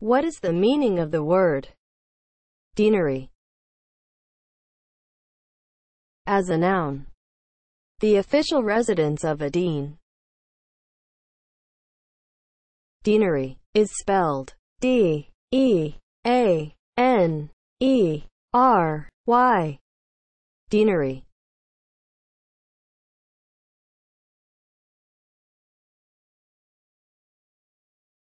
What is the meaning of the word deanery? As a noun, the official residence of a dean. Deanery is spelled D E A N E R Y. Deanery